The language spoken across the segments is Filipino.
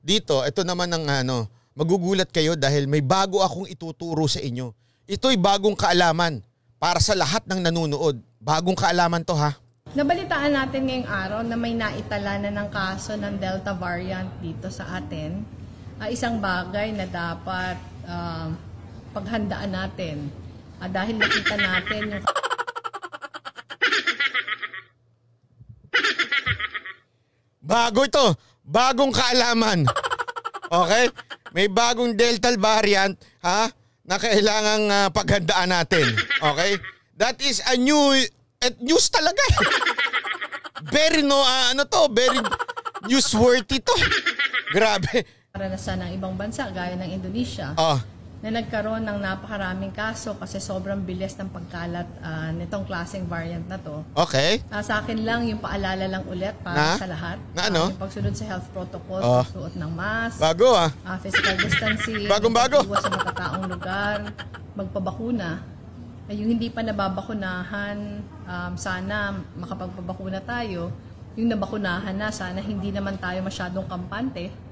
dito, ito naman ang ano, magugulat kayo dahil may bago akong ituturo sa inyo. Ito'y bagong kaalaman para sa lahat ng nanonood. Bagong kaalaman to ha. Nabalitaan natin ngayong araw na may naitala na ng kaso ng Delta variant dito sa atin. Uh, isang bagay na dapat uh, paghandaan natin. Uh, dahil nakita natin yung Bago ito. Bagong kaalaman. Okay? May bagong Delta variant, ha? Na kailangang uh, paghandaan natin. Okay? That is a new at news talaga. very no uh, ano to, very newsworthy to. Grabe. Karanasan ng ibang bansa gaya ng Indonesia. Oh na nagkaroon ng napakaraming kaso kasi sobrang bilis ng pagkalat uh, nitong klaseng variant na to. Okay. Uh, sa akin lang, yung paalala lang ulit para na? sa lahat. Na ano? Uh, yung pagsunod sa health protocols, oh. pagsuot ng mask. Bago ah. Uh, physical distancing. Bagong bago. Iwas sa matataong lugar. Magpabakuna. Uh, yung hindi pa nababakunahan, um, sana makapagpabakuna tayo. Yung nabakunahan na, sana hindi naman tayo masyadong kampante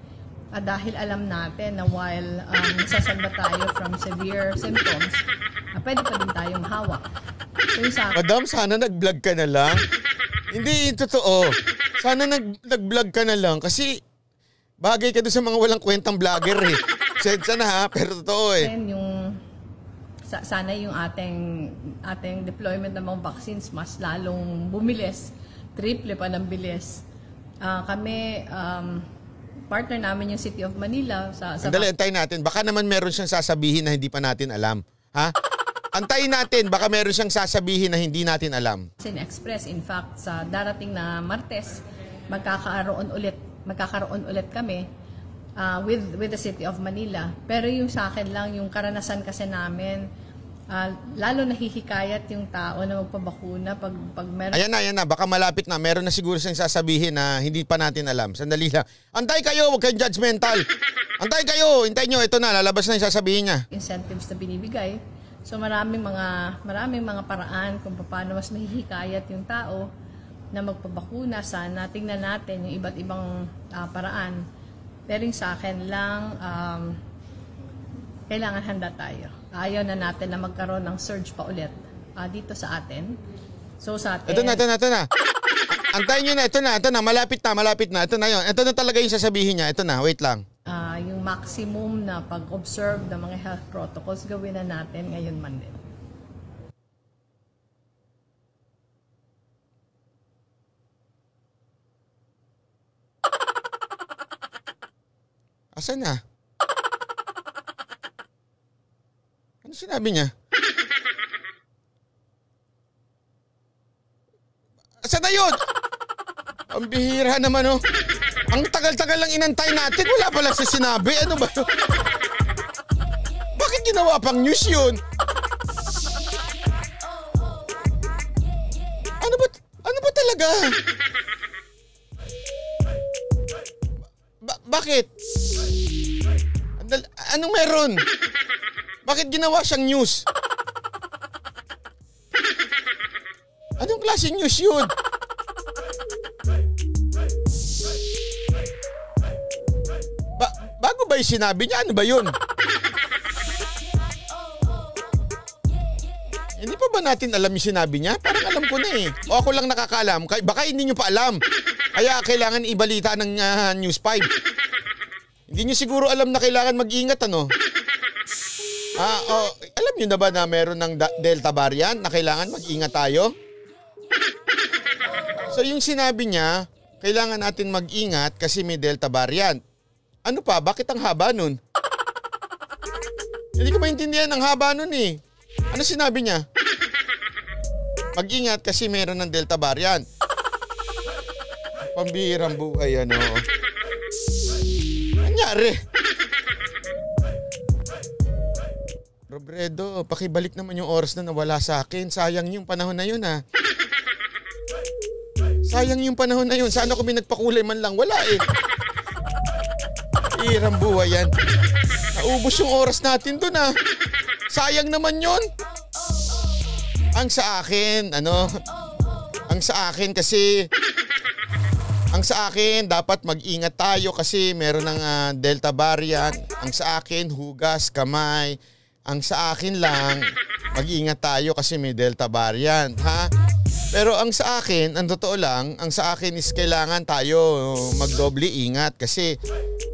Uh, dahil alam natin na while um, nasasalba tayo from severe symptoms, uh, pwede pa din tayong hawa. So, sa... Madam, sana nag-vlog ka na lang. Hindi, totoo. Sana nag- nag-vlog ka na lang kasi bagay ka doon sa mga walang kwentang vlogger eh. Sensya na ha, pero totoo eh. And yung sa, sana yung ating ating deployment ng mga vaccines mas lalong bumilis, triple pa ng bilis. Uh, kami um, partner namin yung City of Manila. Sa, sa Andali, antayin natin. Baka naman meron siyang sasabihin na hindi pa natin alam. Ha? Antayin natin, baka meron siyang sasabihin na hindi natin alam. Sin Express, in fact, sa darating na Martes, magkakaroon ulit, magkakaroon ulit kami uh, with with the City of Manila. Pero yung sa akin lang, yung karanasan kasi namin, uh, lalo nahihikayat yung tao na magpabakuna pag, pag meron... Ayan na, ayan na. Baka malapit na. Meron na siguro siyang sasabihin na hindi pa natin alam. Sandali lang. Antay kayo, huwag kayong judgmental. Antay kayo, hintay nyo. Ito na, lalabas na yung sasabihin niya. Incentives na binibigay. So maraming mga maraming mga paraan kung paano mas mahihikayat yung tao na magpabakuna. Sana tingnan natin yung iba't ibang uh, paraan. Pero sa akin lang, um, kailangan handa tayo ayaw na natin na magkaroon ng surge pa ulit uh, dito sa atin. So sa atin... Ito na, ito na, ito na. Antayin nyo na, ito na, ito na, malapit na, malapit na. Ito na yun. Ito na talaga yung sasabihin niya. Ito na, wait lang. Uh, yung maximum na pag-observe ng mga health protocols, gawin na natin ngayon man din. Asan na? Ano sinabi niya? Saan na yun? Ang bihira naman oh. Ang tagal-tagal lang inantay natin. Wala pa lang sa sinabi. Ano ba? Bakit ginawa pang news yun? Ano ba? Ano ba talaga? Ba- bakit? Anong meron? Bakit ginawa siyang news? Anong klaseng news yun? Ba bago ba yung sinabi niya? Ano ba yun? Hindi pa ba natin alam yung sinabi niya? Parang alam ko na eh. O ako lang nakakaalam. Baka hindi niyo pa alam. Kaya kailangan ibalita ng uh, News 5. Hindi niyo siguro alam na kailangan mag-ingat ano. Ah, oh, alam niyo na ba na meron ng Delta variant na kailangan mag-ingat tayo? So yung sinabi niya, kailangan natin mag-ingat kasi may Delta variant. Ano pa? Bakit ang haba nun? Hindi ko maintindihan ang haba nun eh. Ano sinabi niya? Mag-ingat kasi meron ng Delta variant. Pambihirang buhay ano. Anyari? Robredo, pakibalik naman yung oras na nawala sa akin. Sayang yung panahon na yun ha. Sayang yung panahon na yun. Sana kung may nagpakulay man lang. Wala eh. Irang buhay yan. Naubos yung oras natin dun ha. Sayang naman yun. Ang sa akin, ano, ang sa akin kasi, Ang sa akin, dapat mag-ingat tayo kasi meron ng ah, Delta variant. Ang sa akin, hugas, kamay. Ang sa akin lang, mag-ingat tayo kasi may Delta variant, ha? Pero ang sa akin, ang totoo lang, ang sa akin is kailangan tayo magdoble ingat kasi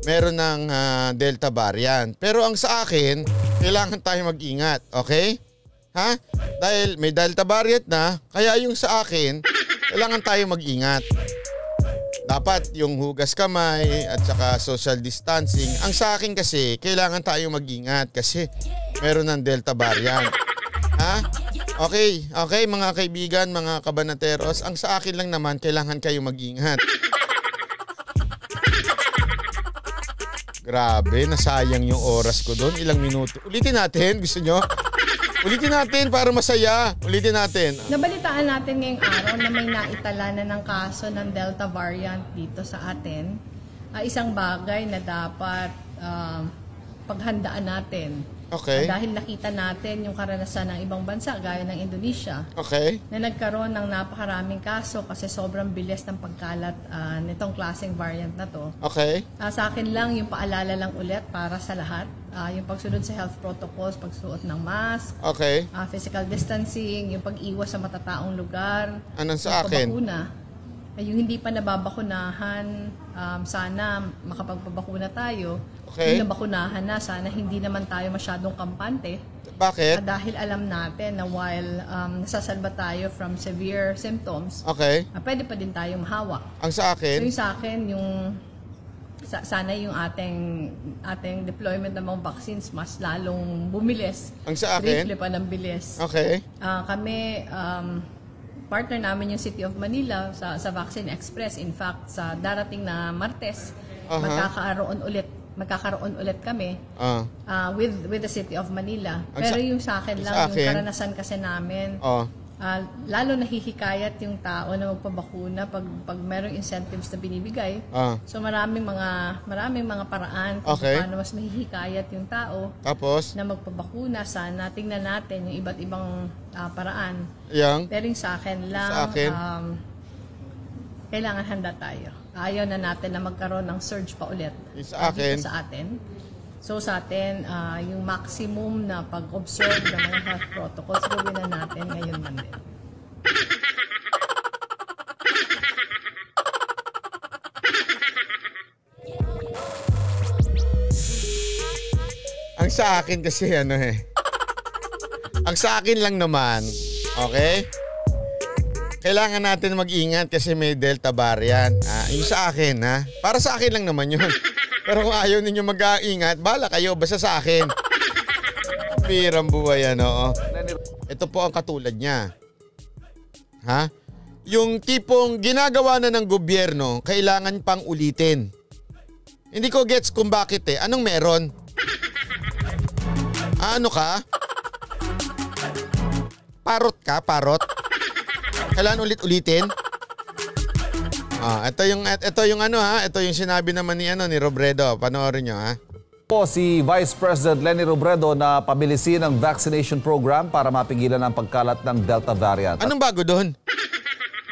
meron ng ah, Delta variant. Pero ang sa akin, kailangan tayo mag-ingat, okay? Ha? Dahil may Delta variant na, kaya yung sa akin, kailangan tayo mag-ingat. Dapat yung hugas kamay at saka social distancing. Ang sa akin kasi, kailangan tayo mag-ingat kasi meron ng Delta variant. Ha? Okay, okay mga kaibigan, mga kabanateros. Ang sa akin lang naman, kailangan kayo mag-ingat. Grabe, nasayang yung oras ko doon. Ilang minuto. Ulitin natin, gusto nyo? Ulitin natin para masaya. Ulitin natin. Nabalitaan natin ngayong araw na may naitala na ng kaso ng Delta variant dito sa atin. Ah, isang bagay na dapat ah, paghandaan natin. Okay. Ah, dahil nakita natin yung karanasan ng ibang bansa gaya ng Indonesia Okay. na nagkaroon ng napakaraming kaso kasi sobrang bilis ng pagkalat ah, nitong klaseng variant na to. Okay. Ah, sa akin lang, yung paalala lang ulit para sa lahat. Ah, yung pagsunod sa health protocols, pagsuot ng mask, Okay. ah, physical distancing, yung pag-iwas sa matataong lugar. Anong sa akin? pabakuna. Ay, yung hindi pa nababakunahan, um, sana makapagpabakuna tayo. Okay. Yung nabakunahan na, sana hindi naman tayo masyadong kampante. Bakit? Ah, dahil alam natin na while um, nasasalba tayo from severe symptoms, Okay. ah, pwede pa din tayong mahawa. Ang sa So akin, yung sa akin, yung sa, sana yung ating ating deployment ng mga vaccines mas lalong bumilis. Ang sa akin? Triple pa ng bilis. okay. Ah, kami, um, partner namin yung City of Manila sa, sa Vaccine Express. In fact, sa darating na Martes, Aha. magkakaroon ulit magkakaroon ulit kami Ah. ah, with with the City of Manila. Pero yung sa akin ang lang, sa yung akin- karanasan kasi namin, Oh. Ah, lalo nahihikayat yung tao na magpabakuna pag pag merong incentives na binibigay. Ah. So maraming mga maraming mga paraan kung Okay. paano mas mahihikayat yung tao Tapos, na magpabakuna. Sana tingnan natin yung iba't ibang ah, paraan. yang. Pero yung sa akin lang, Sa akin? um, kailangan handa tayo. Ayaw na natin na magkaroon ng surge pa ulit sa akin? sa atin. So sa atin, ah, yung maximum na pag-observe ng mga health protocols, gawin na natin ngayon man din. Ang sa akin kasi ano eh. Ang sa akin lang naman, okay? Kailangan natin mag-ingat kasi may Delta variant. Ah, yung sa akin ha. Para sa akin lang naman yun. Pero kung ayaw ninyo mag-ingat, bala kayo basta sa akin. Pirang buhay yan, oo. Ito po ang katulad niya. Ha? Yung tipong ginagawa na ng gobyerno, kailangan pang ulitin. Hindi ko gets kung bakit eh. Anong meron? Ano ka? Parot ka, parot? Kailangan ulit-ulitin? Ah, ito yung ito yung ano ha, ito yung sinabi naman ni ano ni Robredo. Panoorin niyo ha. Po si Vice President Lenny Robredo na pabilisin ang vaccination program para mapigilan ang pagkalat ng Delta variant. Anong bago doon?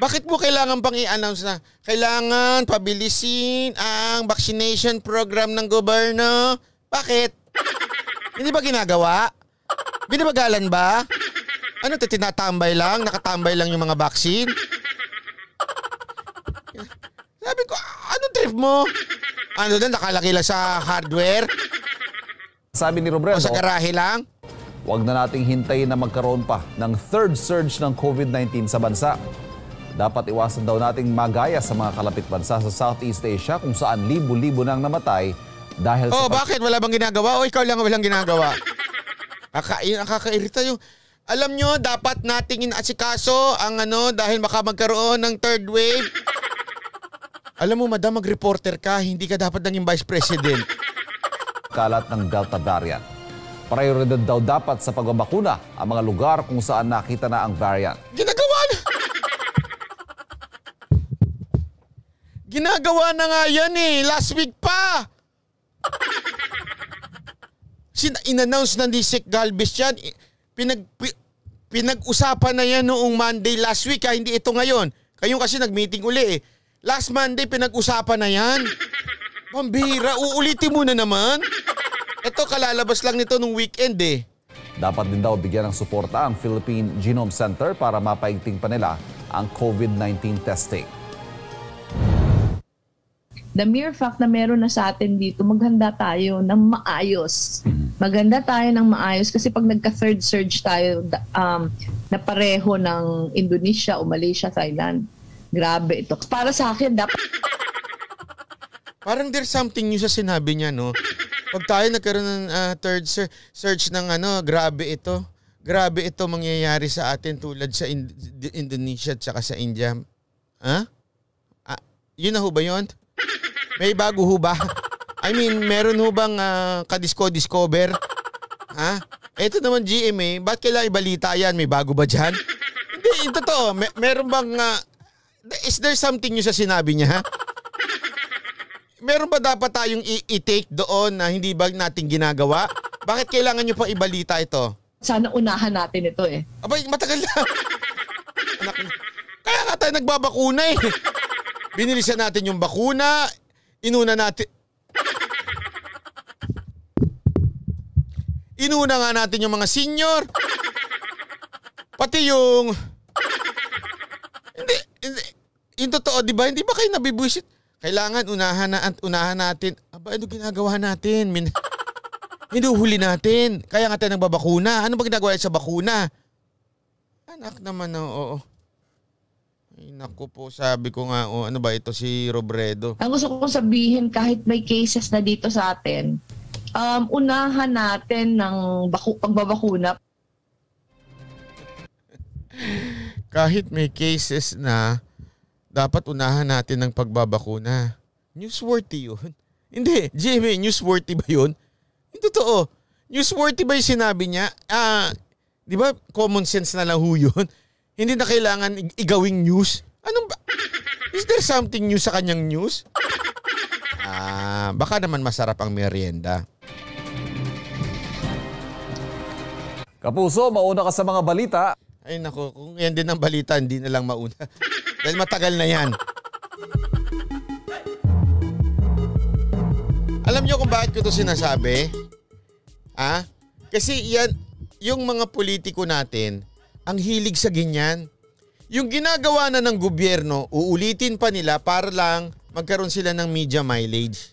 Bakit mo kailangan pang i-announce na kailangan pabilisin ang vaccination program ng gobyerno? Bakit? Hindi ba ginagawa? Binibagalan ba? Ano tinatambay lang? Nakatambay lang yung mga vaccine? Sabi ko, ano trip mo? Ano doon, nakalaki lang sa hardware? Sabi ni O Robredo, sa garahe lang? huwag na nating hintayin na magkaroon pa ng third surge ng COVID-19 sa bansa. Dapat iwasan daw nating magaya sa mga kalapit bansa sa Southeast Asia kung saan libo-libo nang namatay dahil Oh, sa pag- bakit? Wala bang ginagawa? O ikaw lang ang walang ginagawa? Kakain, nakakairita yung... Alam nyo, dapat nating inasikaso ang ano dahil baka magkaroon ng third wave. Alam mo, madam, mag-reporter ka. Hindi ka dapat naging vice president. kalat ng Delta variant. Prioridad daw dapat sa pagbabakuna ang mga lugar kung saan nakita na ang variant. Ginagawa na. Ginagawa na nga yan eh. Last week pa. Sin in-announce na ni Sek Galvez yan. Pinag, pi- pinag-usapan na yan noong Monday last week ha. Hindi ito ngayon. Kayo kasi nag-meeting uli eh. Last Monday, pinag-usapan na yan. Pambihira, uulitin mo na naman. Ito, kalalabas lang nito nung weekend eh. Dapat din daw bigyan ng suporta ang Philippine Genome Center para mapaigting pa nila ang COVID-19 testing. the mere fact na meron na sa atin dito, maghanda tayo ng maayos. Maganda tayo ng maayos kasi pag nagka-third surge tayo um, na pareho ng Indonesia o Malaysia, Thailand, grabe ito. Para sa akin, dapat Parang there's something new sa sinabi niya, no? Pag tayo nagkaroon ng ah, third sur- search ng ano, grabe ito. Grabe ito mangyayari sa atin tulad sa Ind- Indonesia at sa India. Ha? Ah, yun na ho ba yun? May bago ho ba? I mean, meron ho bang ah, kadisko-discover? Ha? Ito naman GMA, ba't kailangan ibalita yan? May bago ba dyan? Hindi, yung totoo. May, meron bang... ah, is there something new sa sinabi niya, meron ba dapat tayong i-take doon na hindi ba natin ginagawa? Bakit kailangan nyo pa ibalita ito? sana unahan natin ito eh. Abay, matagal na. Anak, kaya nga tayo nagbabakuna eh. Binilisan natin yung bakuna, inuna natin... Inuna nga natin yung mga senior. Pati yung... Yung totoo, di ba? Hindi ba kayo nabibuisit? Kailangan unahan na at unahan natin. Aba, ano ginagawa natin? Min Hinuhuli natin. Kaya nga tayo nagbabakuna. Ano ba ginagawa sa bakuna? Anak naman na, oo. Ay, naku po, sabi ko nga, oh, ano ba ito si Robredo? Ang gusto kong sabihin, kahit may cases na dito sa atin, um, unahan natin ng baku- pagbabakuna Kahit may cases na, dapat unahan natin ng pagbabakuna. Newsworthy yun. Hindi, Jimmy, newsworthy ba yun? Hindi totoo. Newsworthy ba yung sinabi niya? Ah, di ba common sense na lang ho yun? Hindi na kailangan ig- igawing news. Anong ba? Is there something new sa kanyang news? Ah, baka naman masarap ang merienda. Kapuso, mauna ka sa mga balita. Ay nako, kung yan din ang balita, hindi na lang mauna. Dahil matagal na yan. Alam niyo kung bakit ko to sinasabi? Ha? Kasi yan, yung mga politiko natin, ang hilig sa ganyan. Yung ginagawa na ng gobyerno, uulitin pa nila para lang magkaroon sila ng media mileage.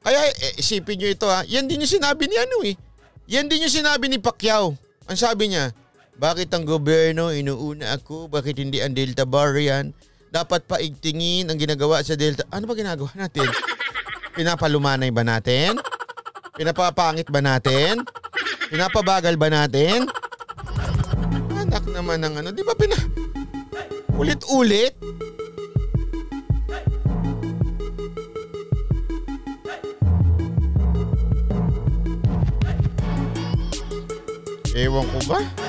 Kaya eh, isipin nyo ito ha, yan din yung sinabi ni ano eh. Yan din yung sinabi ni Pacquiao. Ang sabi niya, bakit ang gobyerno inuuna ako? Bakit hindi ang Delta variant? Dapat paigtingin ang ginagawa sa Delta. Ano ba ginagawa natin? Pinapalumanay ba natin? Pinapapangit ba natin? Pinapabagal ba natin? Anak naman ng ano. Di ba pina... Ulit-ulit? Ewan ko ba?